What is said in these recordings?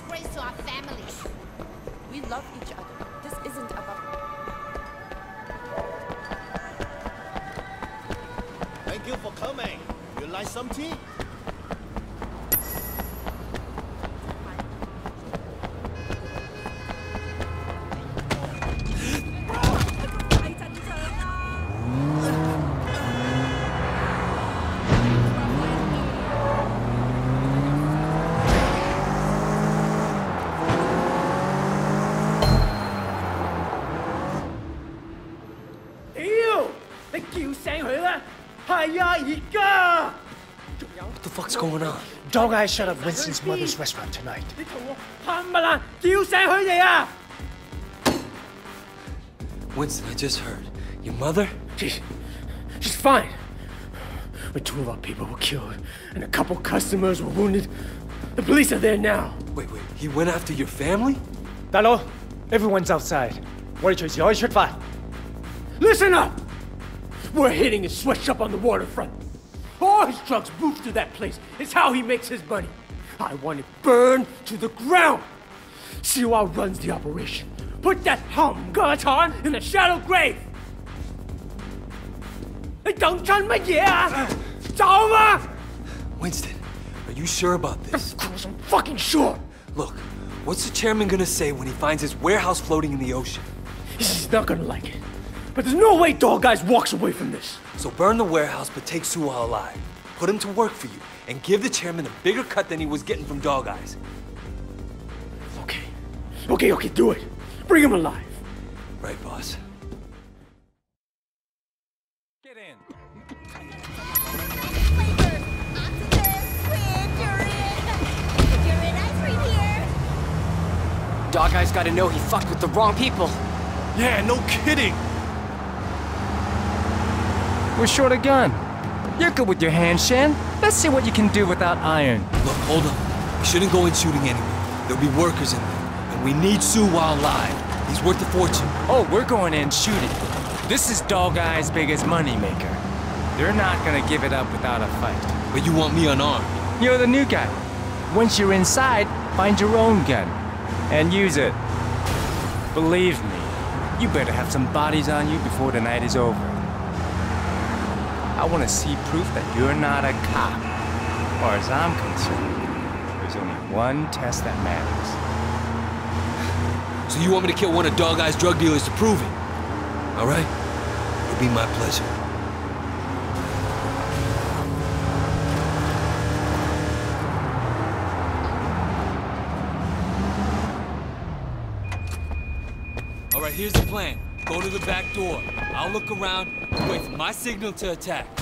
disgrace to our family. We love each other. This isn't about. Thank you for coming. You like some tea? What the fuck's going on? Dog Eye shut up Winston's mother's restaurant tonight. 你同我冚唪唥叫醒佢哋啊！ Winston, I just heard. Your mother? She's, she's fine. But two of our people were killed, and a couple customers were wounded. The police are there now. Wait, wait. He went after your family? 大佬，everyone's outside。我哋随时可以出发。 Listen up! We're hitting his sweatshop on the waterfront. All his drugs move to that place. It's how he makes his money. I want it burned to the ground. Siwa runs the operation. Put that hum on in a shallow grave. Winston, are you sure about this? Of course, I'm fucking sure. Look, what's the chairman gonna say when he finds his warehouse floating in the ocean? He's not gonna like it. But there's no way Dog Eyes walks away from this. So burn the warehouse, but take Suwa alive. Put him to work for you, and give the chairman a bigger cut than he was getting from Dog Eyes. Okay. Okay, okay, do it. Bring him alive. Right, boss. Get in. Dog Eye's gotta know he fucked with the wrong people. Yeah, no kidding. We're short a gun. You're good with your hands, Shen. Let's see what you can do without iron. Look, hold on. We shouldn't go in shooting anyway. There'll be workers in there, and we need Suwa alive. He's worth a fortune. Oh, we're going in shooting. This is Dog Eye's biggest moneymaker. They're not gonna give it up without a fight. But you want me unarmed. You're the new guy. Once you're inside, find your own gun and use it. Believe me, you better have some bodies on you before the night is over. I want to see proof that you're not a cop. As far as I'm concerned, there's only one test that matters. So you want me to kill one of Dog Eye's drug dealers to prove it? All right? It'll be my pleasure. All right, here's the plan. Go to the back door. I'll look around for my signal to attack.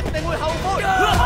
一定会后悔。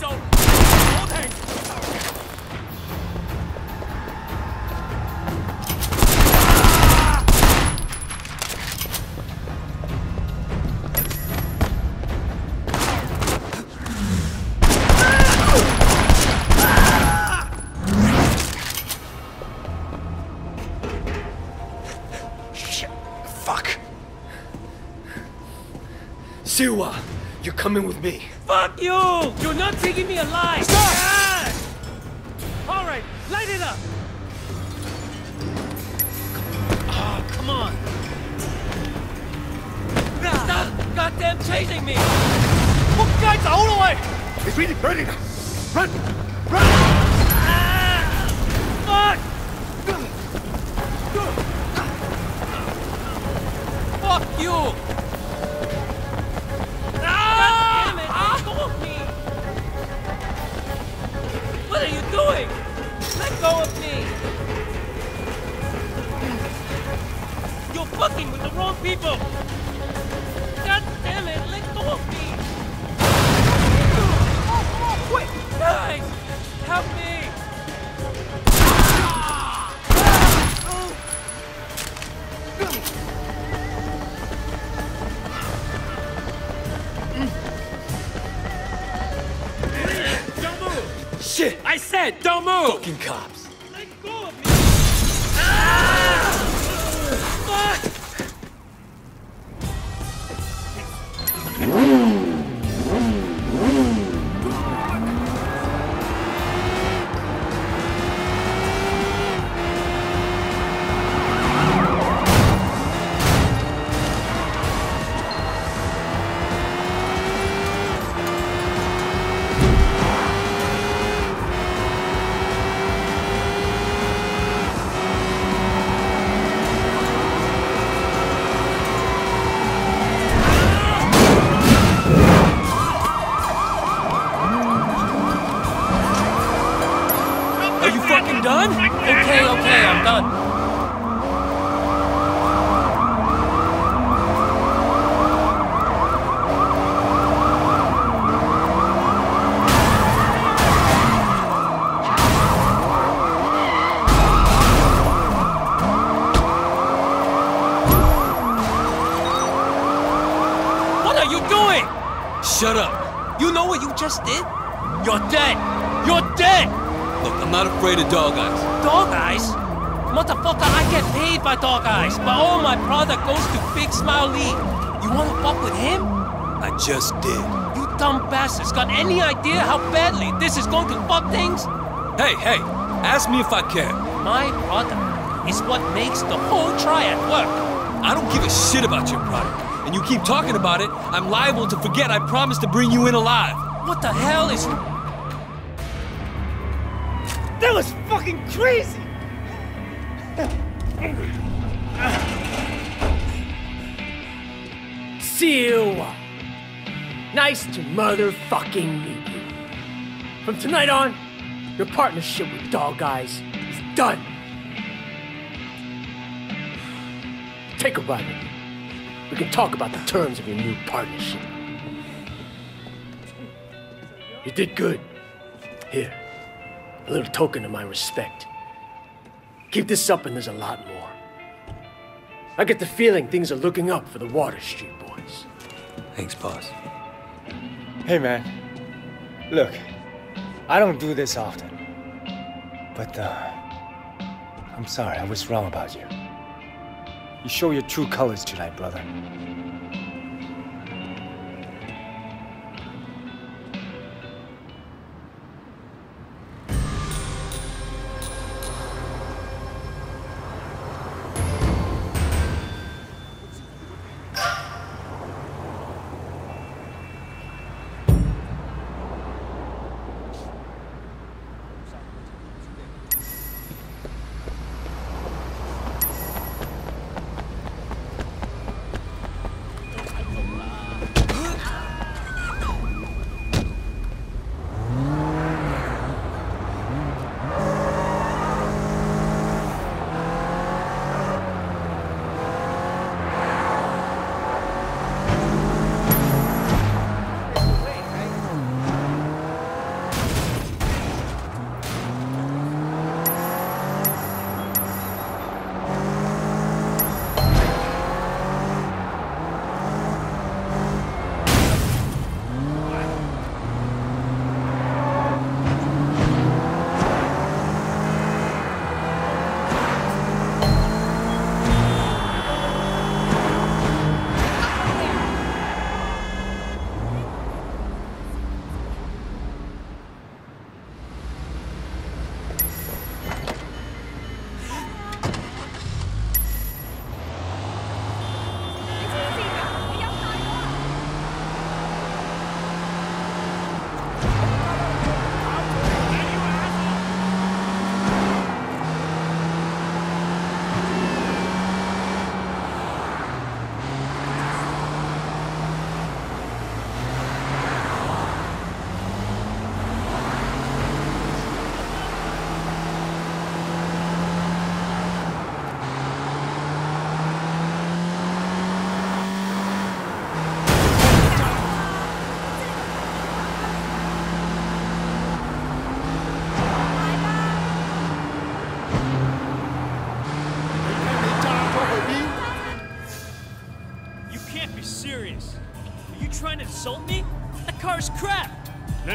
Fuck. Siwa, you're coming with me. Fuck you! You're not taking me alive! Stop! All right, light it up! Ah, come on! Stop goddamn chasing me! 仆街走啦喂！ He's really hurting us. Run! Fucking cops. You know what you just did? You're dead! You're dead! Look, I'm not afraid of dog eyes. Dog eyes? Motherfucker, I get paid by dog eyes, but all my product goes to Big Smile Lee. You wanna fuck with him? I just did. You dumb bastards got any idea how badly this is going to fuck things? Hey, hey, ask me if I care. My product is what makes the whole triad work. I don't give a shit about your product. And you keep talking about it, I'm liable to forget I promised to bring you in alive. What the hell is... That was fucking crazy! See you! Nice to motherfucking meet you. From tonight on, your partnership with Dog Eyes is done. Take a ride with me. We can talk about the terms of your new partnership. You did good. Here, a little token of my respect. Keep this up and there's a lot more. I get the feeling things are looking up for the Water Street boys. Thanks, boss. Hey, man. Look, I don't do this often. But, uh, I'm sorry, I was wrong about you. You show your true colors tonight, brother.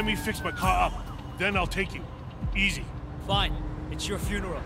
Me fix my car up. Then I'll take you. Easy. Fine. It's your funeral.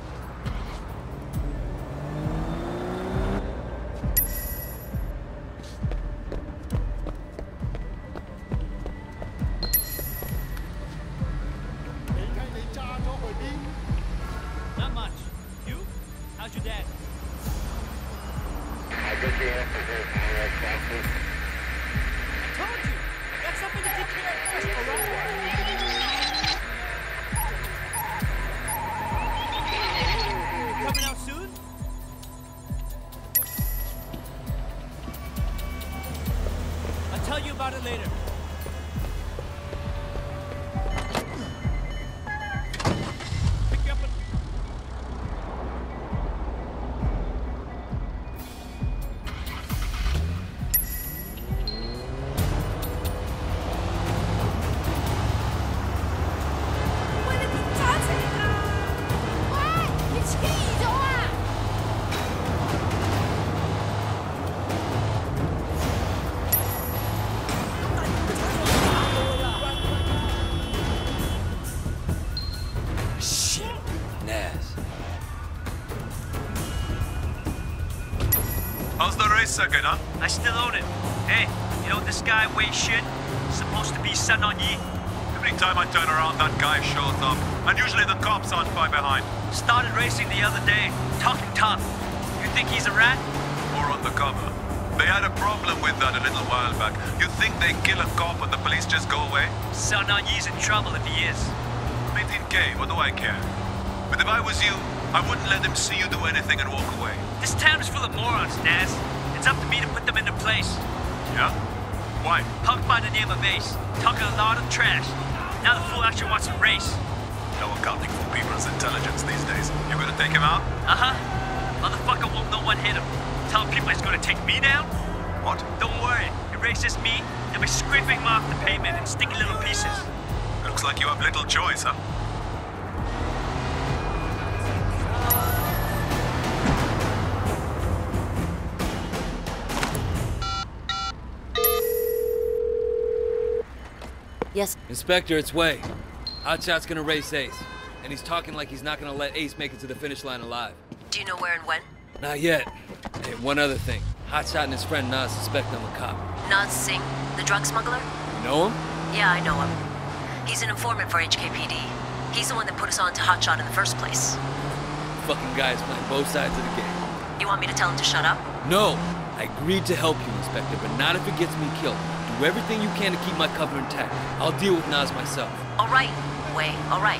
Huh? I still own it. Hey, you know this guy weighs shit? Supposed to be Sun On Yee. Every time I turn around, that guy shows up. And usually the cops aren't far behind. Started racing the other day. Talking tough. You think he's a rat? Or undercover. They had a problem with that a little while back. You think they kill a cop and the police just go away? Sun On Yee's in trouble if he is. 18k, what do I care? But if I was you, I wouldn't let them see you do anything and walk away. This town is full of morons, Naz. It's up to me to put them into place. Yeah? Why? Punk by the name of Ace, talking a lot of trash. Now the fool actually wants to race. No accounting for people's intelligence these days. You gonna take him out? Uh-huh. Motherfucker won't know what hit him. Tell people he's gonna take me down? What? Don't worry. He races me, he'll be scraping him off the pavement in sticky little pieces. Looks like you have little choice, huh? Yes. Inspector, it's Wei. Hotshot's gonna race Ace. And he's talking like he's not gonna let Ace make it to the finish line alive. Do you know where and when? Not yet. Hey, one other thing. Hotshot and his friend Naz suspect I'm a cop. Naz Singh, the drug smuggler? You know him? Yeah, I know him. He's an informant for HKPD. He's the one that put us on to Hotshot in the first place. Fucking guy is playing both sides of the game. You want me to tell him to shut up? No! I agreed to help you, Inspector, but not if it gets me killed. Do everything you can to keep my cover intact. I'll deal with Naz myself. All right, Wei, all right.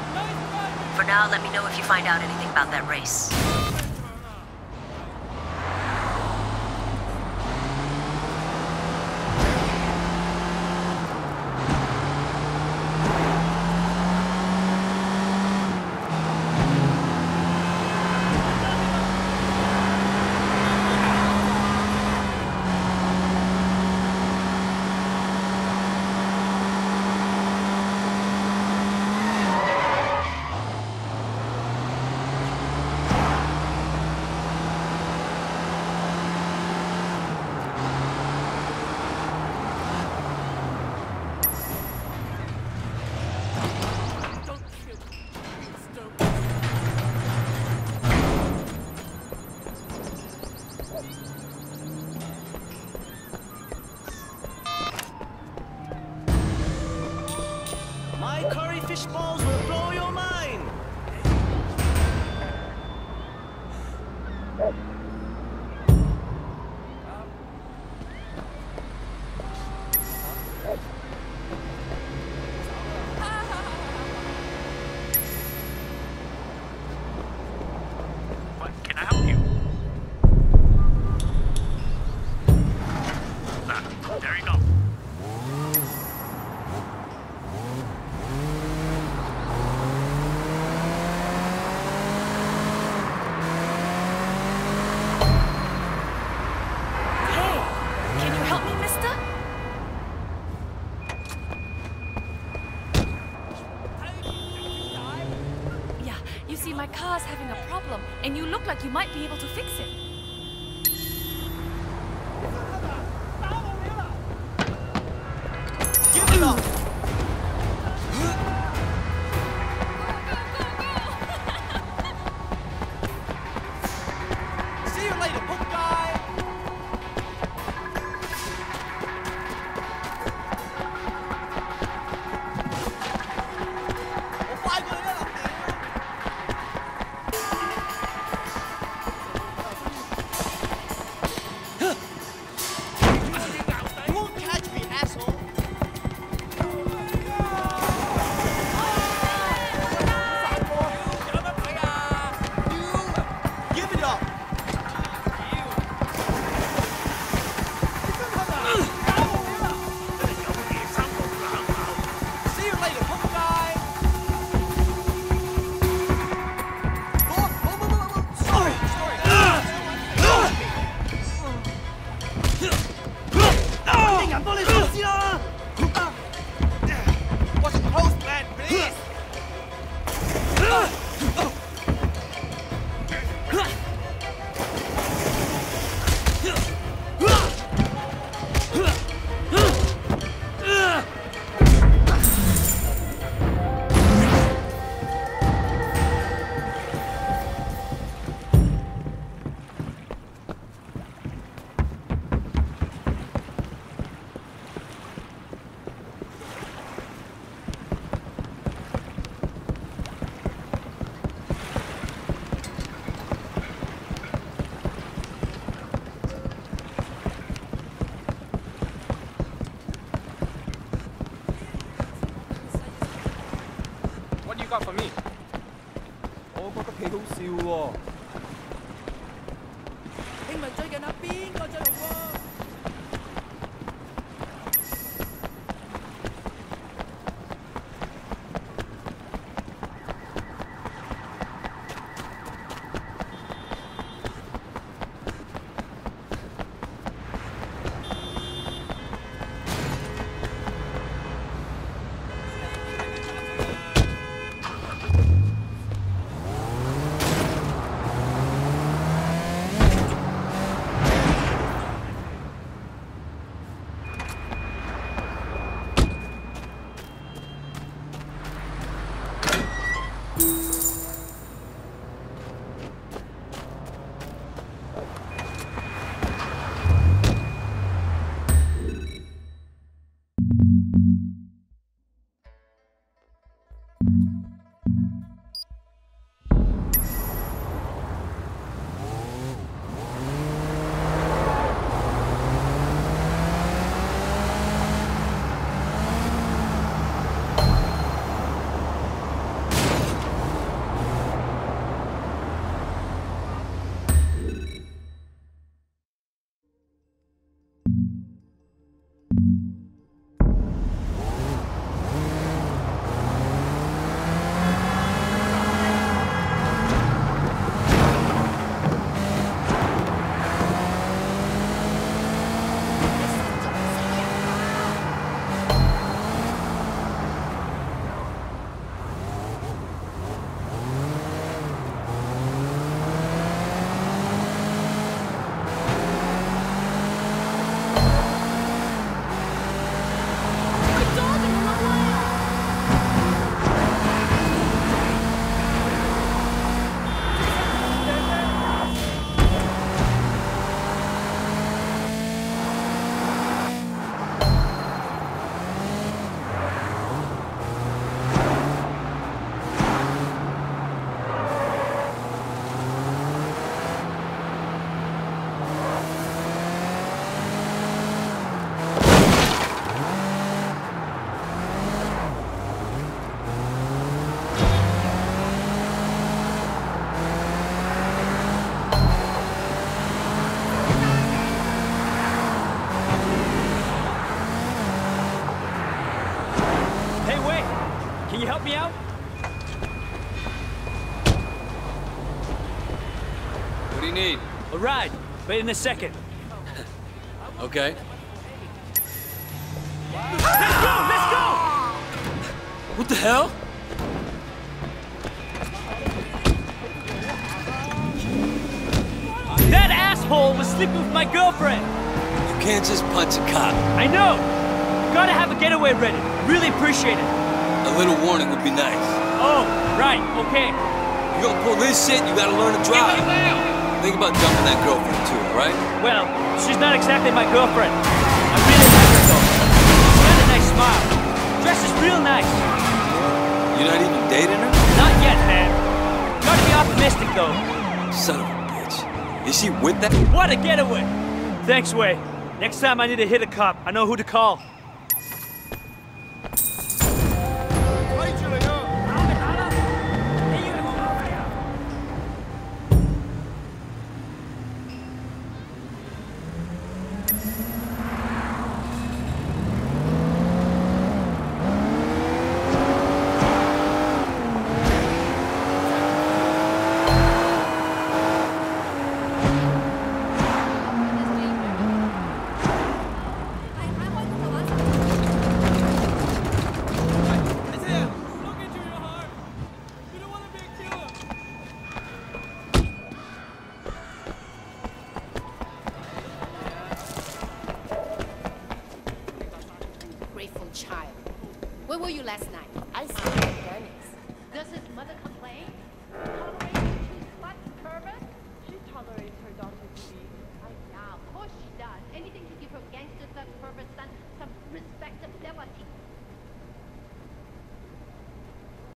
For now, let me know if you find out anything about that race. You might be able to fix for me? Ride, but in a second. Okay. Let's go! Let's go! What the hell? That asshole was sleeping with my girlfriend! You can't just punch a cop. I know! Gotta have a getaway ready. Really appreciate it. A little warning would be nice. Oh, right, okay. You gonna pull this shit, you gotta learn to drive. Think about dumping that girlfriend too, alright? Well, she's not exactly my girlfriend. I really like her though. She got a nice smile. Dresses real nice. You're not even dating her? Not yet, man. Gotta be optimistic though. Son of a bitch. Is she with that? What a getaway! Thanks, Wei. Next time I need to hit a cop, I know who to call.